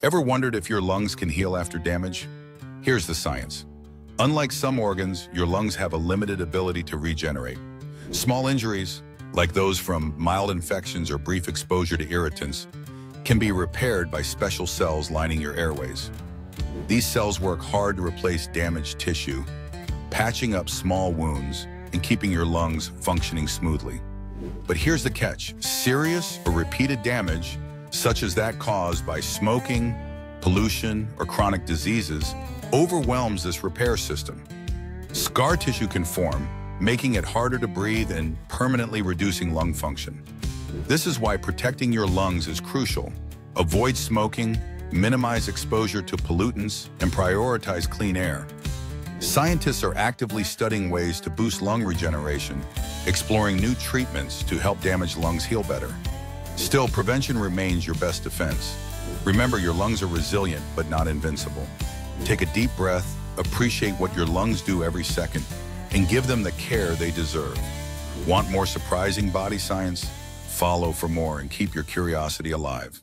Ever wondered if your lungs can heal after damage? Here's the science. Unlike some organs, your lungs have a limited ability to regenerate. Small injuries, like those from mild infections or brief exposure to irritants, can be repaired by special cells lining your airways. These cells work hard to replace damaged tissue, patching up small wounds and keeping your lungs functioning smoothly. But here's the catch. Serious or repeated damage, such as that caused by smoking, pollution, or chronic diseases, overwhelms this repair system. Scar tissue can form, making it harder to breathe and permanently reducing lung function. This is why protecting your lungs is crucial. Avoid smoking, minimize exposure to pollutants, and prioritize clean air. Scientists are actively studying ways to boost lung regeneration, exploring new treatments to help damaged lungs heal better. Still, prevention remains your best defense. Remember, your lungs are resilient, but not invincible. Take a deep breath, appreciate what your lungs do every second, and give them the care they deserve. Want more surprising body science? Follow for more and keep your curiosity alive.